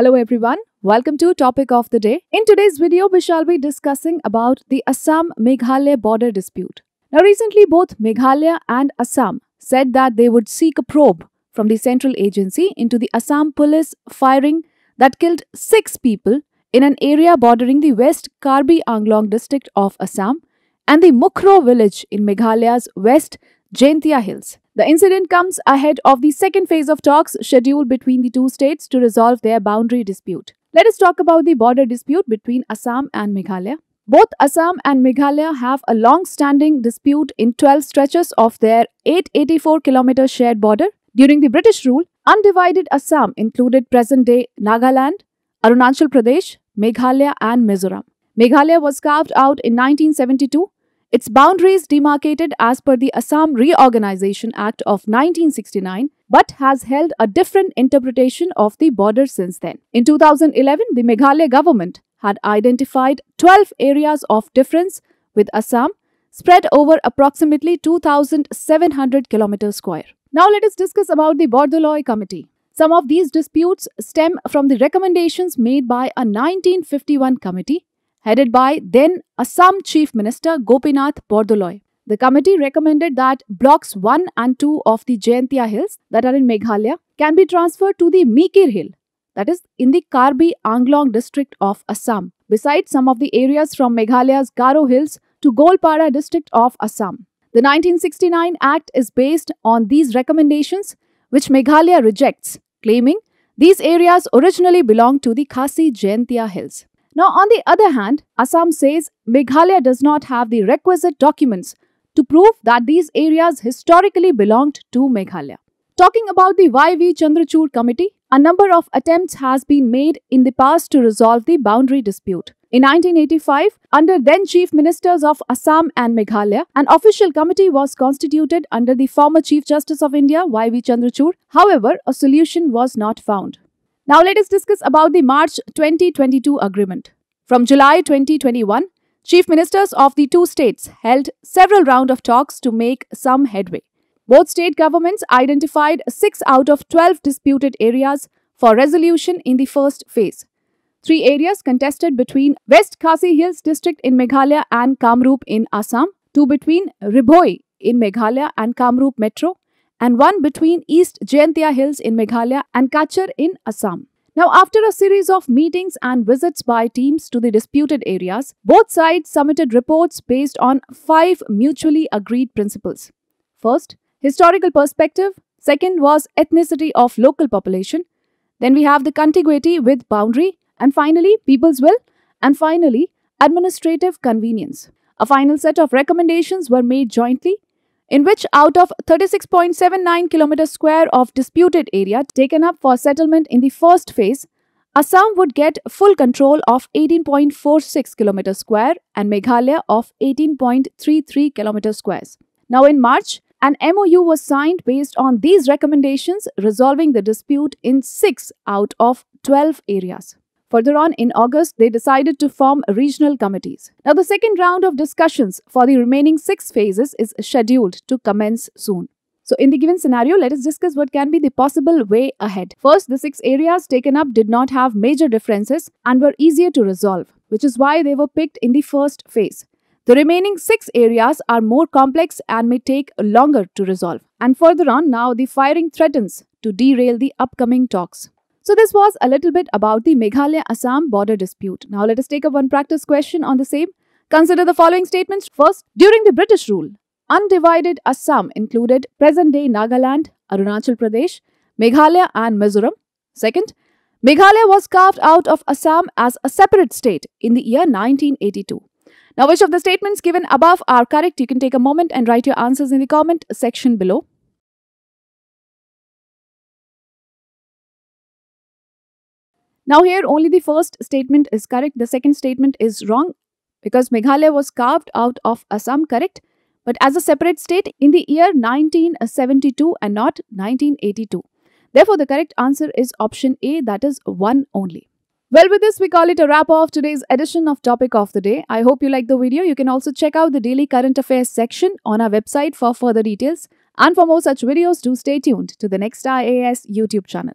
everyone. Welcome to topic of the day. In today's video, we shall be discussing about the Assam Meghalaya border dispute. Now, recently, both Meghalaya and Assam said that they would seek a probe from the central agency into the Assam police firing that killed six people in an area bordering the West Karbi Anglong district of Assam and the Mukroh village in Meghalaya's West Jaintia Hills. The incident comes ahead of the second phase of talks scheduled between the two states to resolve their boundary dispute. Let us talk about the border dispute between Assam and Meghalaya. Both Assam and Meghalaya have a long standing dispute in 12 stretches of their 884 km shared border. During the British rule, undivided Assam included present day Nagaland, Arunachal Pradesh, Meghalaya, and Mizoram. Meghalaya was carved out in 1972 its boundaries demarcated as per the Assam Reorganization Act of 1969 but has held a different interpretation of the border since then. In 2011, the Meghalaya government had identified 12 areas of difference with Assam spread over approximately 2700 km square. Now let us discuss about the Bordoloi Committee. Some of these disputes stem from the recommendations made by a 1951 committee headed by then Assam Chief Minister Gopinath Bordoloi. The committee recommended that blocks 1 and 2 of the Jaintia Hills that are in Meghalaya can be transferred to the Mikir Hill that is in the Karbi Anglong district of Assam besides some of the areas from Meghalaya's Garo Hills to Goalpara district of Assam. The 1969 Act is based on these recommendations which Meghalaya rejects claiming these areas originally belonged to the Khasi Jaintia Hills. Now, on the other hand, Assam says Meghalaya does not have the requisite documents to prove that these areas historically belonged to Meghalaya. Talking about the YV Chandrachud committee, a number of attempts has been made in the past to resolve the boundary dispute. In 1985, under then Chief Ministers of Assam and Meghalaya, an official committee was constituted under the former Chief Justice of India, YV Chandrachud. However, a solution was not found. Now let us discuss about the March 2022 agreement. From July 2021, chief ministers of the two states held several round of talks to make some headway. Both state governments identified 6 out of 12 disputed areas for resolution in the first phase. Three areas contested between West Khasi Hills district in Meghalaya and Kamrup in Assam, two between Ribhoi in Meghalaya and Kamrup Metro, and one between East Jaintia Hills in Meghalaya and Cachar in Assam. Now, after a series of meetings and visits by teams to the disputed areas, both sides submitted reports based on five mutually agreed principles. First, historical perspective. Second was ethnicity of local population. Then we have the contiguity with boundary. And finally, people's will. And finally, administrative convenience. A final set of recommendations were made jointly in which out of 36.79 km square of disputed area taken up for settlement in the first phase, Assam would get full control of 18.46 km square and Meghalaya of 18.33 km squares. Now in March, an MOU was signed based on these recommendations resolving the dispute in 6 out of 12 areas. Further on, in August, they decided to form regional committees. Now, the second round of discussions for the remaining six phases is scheduled to commence soon. So, in the given scenario, let us discuss what can be the possible way ahead. First, the six areas taken up did not have major differences and were easier to resolve, which is why they were picked in the first phase. The remaining six areas are more complex and may take longer to resolve. And further on, now the firing threatens to derail the upcoming talks. So this was a little bit about the Meghalaya-Assam border dispute. Now let us take up one practice question on the same. Consider the following statements. First, during the British rule, undivided Assam included present-day Nagaland, Arunachal Pradesh, Meghalaya and Mizoram. Second, Meghalaya was carved out of Assam as a separate state in the year 1982. Now, which of the statements given above are correct? You can take a moment and write your answers in the comment section below. Now here only the first statement is correct. The second statement is wrong because Meghalaya was carved out of Assam, correct? But as a separate state in the year 1972 and not 1982. Therefore, the correct answer is option A, that is 1 only. Well, with this, we call it a wrap of today's edition of Topic of the Day. I hope you like the video. You can also check out the daily current affairs section on our website for further details. And for more such videos, do stay tuned to the next IAS YouTube channel.